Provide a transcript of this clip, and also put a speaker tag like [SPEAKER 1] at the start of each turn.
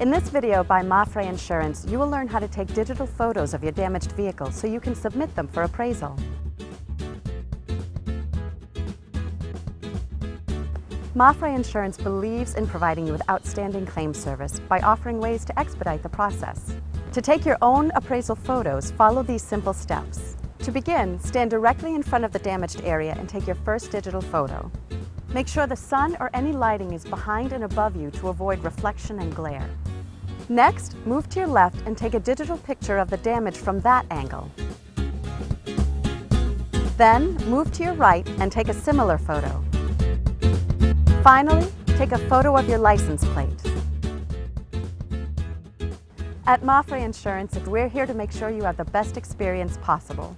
[SPEAKER 1] In this video by MAPFRE Insurance, you will learn how to take digital photos of your damaged vehicle so you can submit them for appraisal. MAPFRE Insurance believes in providing you with outstanding claim service by offering ways to expedite the process. To take your own appraisal photos, follow these simple steps. To begin, stand directly in front of the damaged area and take your first digital photo. Make sure the sun or any lighting is behind and above you to avoid reflection and glare. Next, move to your left and take a digital picture of the damage from that angle. Then, move to your right and take a similar photo. Finally, take a photo of your license plate. At MAPFRE Insurance, we're here to make sure you have the best experience possible.